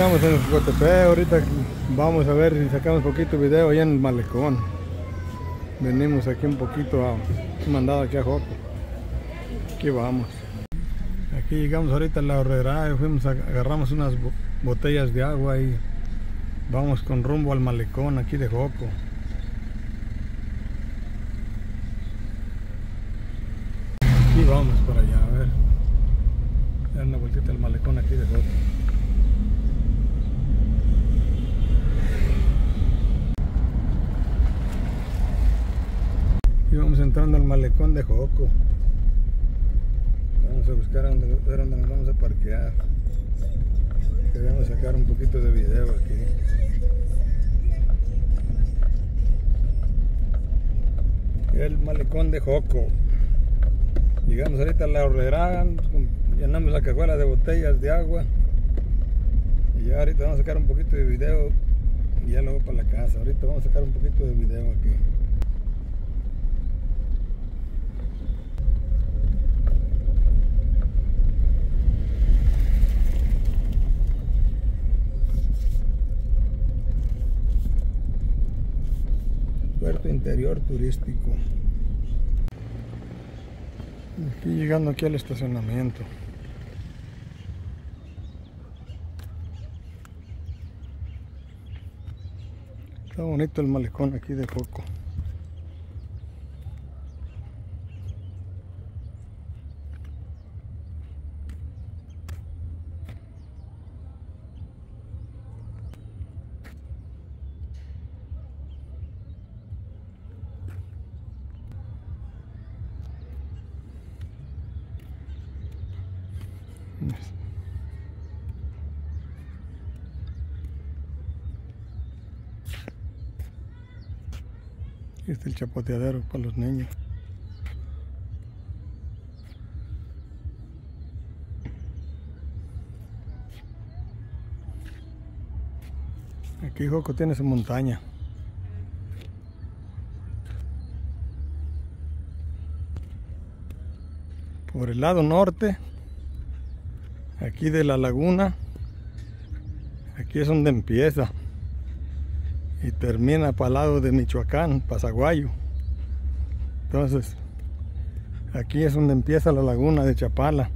Estamos en el Cotepe, ahorita vamos a ver si sacamos poquito de video allá en el malecón. Venimos aquí un poquito a mandado aquí a Joco. Aquí vamos. Aquí llegamos ahorita a la horrera, fuimos a, agarramos unas botellas de agua y vamos con rumbo al malecón aquí de Joco. Aquí vamos para allá, a ver. Dar una vueltita al malecón aquí de Joco. Y vamos entrando al malecón de Joco. Vamos a buscar a dónde, dónde nos vamos a parquear. Queremos sacar un poquito de video aquí. El malecón de Joco. Llegamos ahorita a la horrera, llenamos la cajuela de botellas de agua. Y ya ahorita vamos a sacar un poquito de video y ya luego para la casa. Ahorita vamos a sacar un poquito de video aquí. Puerto interior turístico. Aquí llegando aquí al estacionamiento. Está bonito el malecón aquí de Joco. Aquí está el chapoteadero para los niños. Aquí Joco tiene su montaña. Por el lado norte, aquí de la laguna, aquí es donde empieza y termina para el lado de Michoacán, Pasaguayo. Entonces, aquí es donde empieza la laguna de Chapala.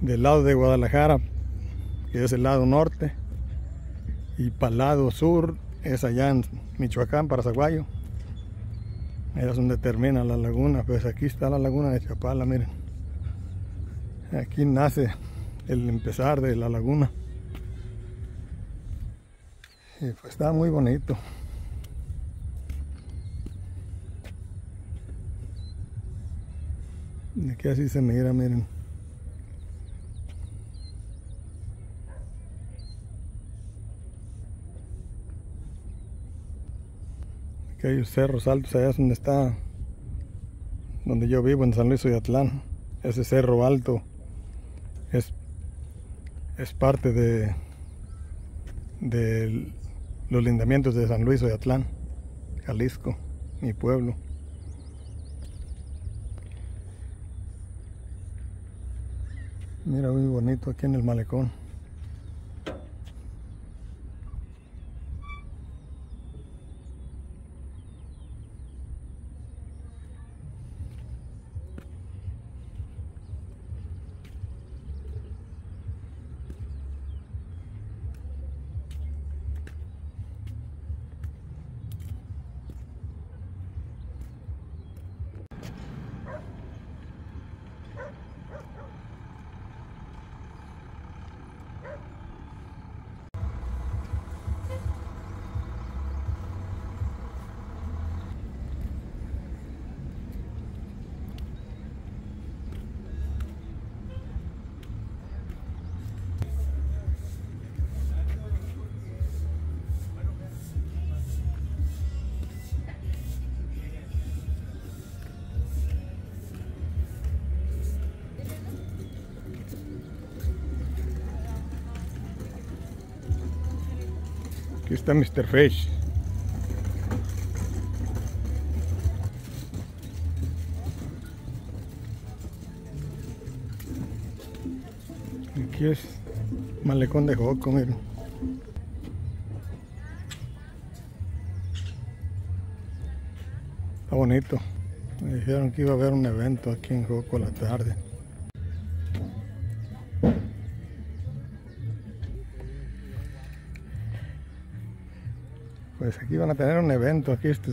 Del lado de Guadalajara, que es el lado norte, y para el lado sur es allá en Michoacán, Pasaguayo. Es donde termina la laguna, pues aquí está la laguna de Chapala, miren. Aquí nace el empezar de la laguna. Y pues está muy bonito. Y aquí así se mira, miren. Aquí hay cerros altos, allá es donde está, donde yo vivo, en San Luis Oyatlán. Ese cerro alto es, es parte de, de los lindamientos de San Luis Oyatlán, Jalisco, mi pueblo. Mira, muy bonito aquí en el malecón. Aquí está Mr. Fish. Aquí es Malecón de Joco, miren. Está bonito. Me dijeron que iba a haber un evento aquí en Joco a la tarde. Pues aquí van a tener un evento, aquí este,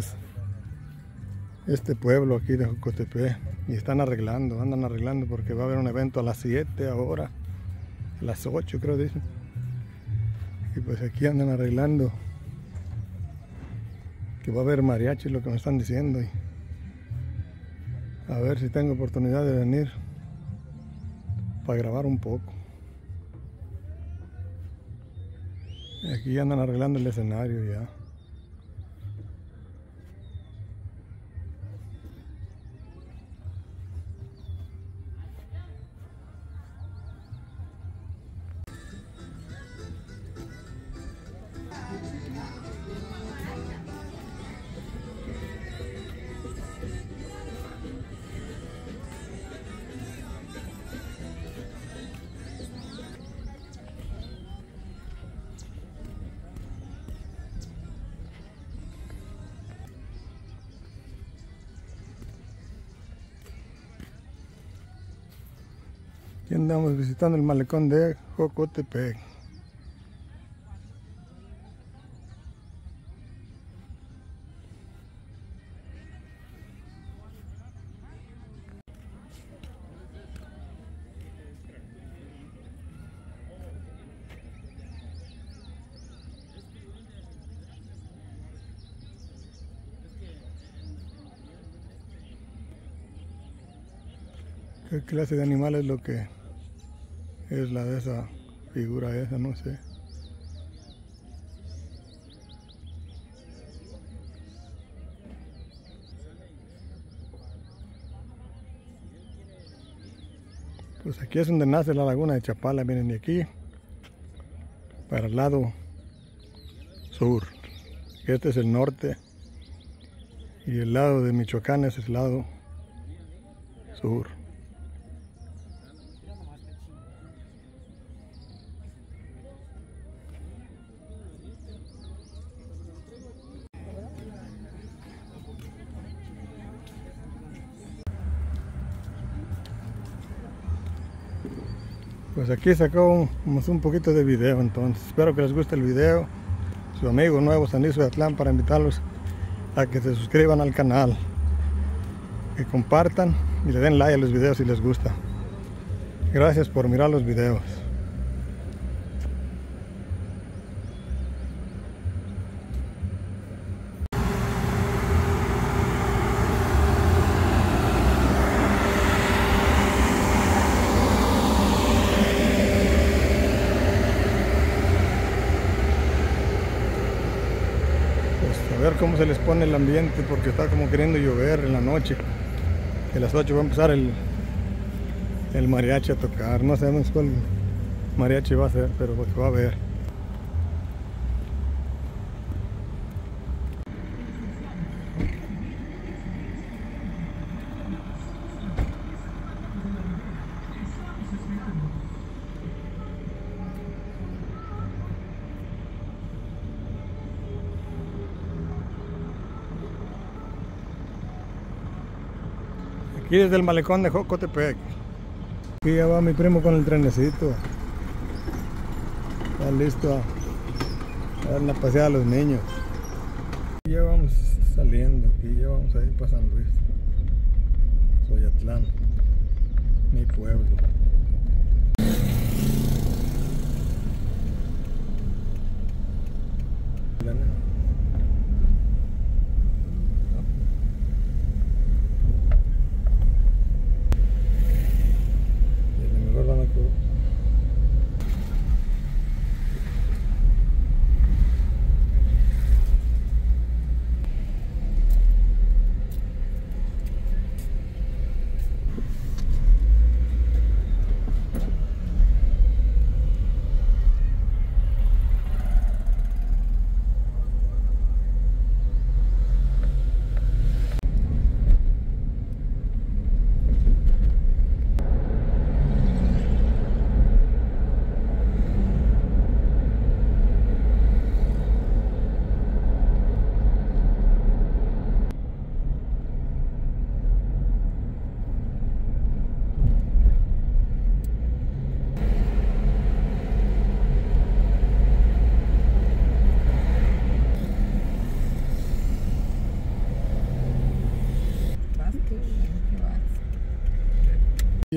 este pueblo aquí de Jocotepe. Y están arreglando, andan arreglando porque va a haber un evento a las 7 ahora. A las 8 creo dicen. Y pues aquí andan arreglando. Que va a haber mariachi, lo que me están diciendo. Y a ver si tengo oportunidad de venir para grabar un poco. Aquí andan arreglando el escenario ya. Aquí andamos visitando el malecón de Jocotepec. ¿Qué clase de animal es lo que es la de esa figura esa? No sé. Pues aquí es donde nace la laguna de Chapala, vienen de aquí para el lado sur. Este es el norte y el lado de Michoacán es el lado sur. Pues aquí sacamos un poquito de video entonces. Espero que les guste el video. Su amigo nuevo San Luis de Atlán para invitarlos a que se suscriban al canal. Que compartan y le den like a los videos si les gusta. Gracias por mirar los videos. Pues a ver cómo se les pone el ambiente porque está como queriendo llover en la noche. A las 8 va a empezar el, el mariachi a tocar. No sabemos cuál mariachi va a ser, pero va a ver. Aquí desde el malecón de Jocotepec. Aquí ya va mi primo con el trenecito. Está listo a dar una paseada a los niños. Aquí ya vamos saliendo, aquí ya vamos a ir para San Luis. Soyatlán, mi pueblo. Y a lo mejor van a co-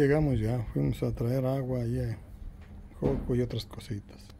Llegamos ya, fuimos a traer agua y coco y otras cositas.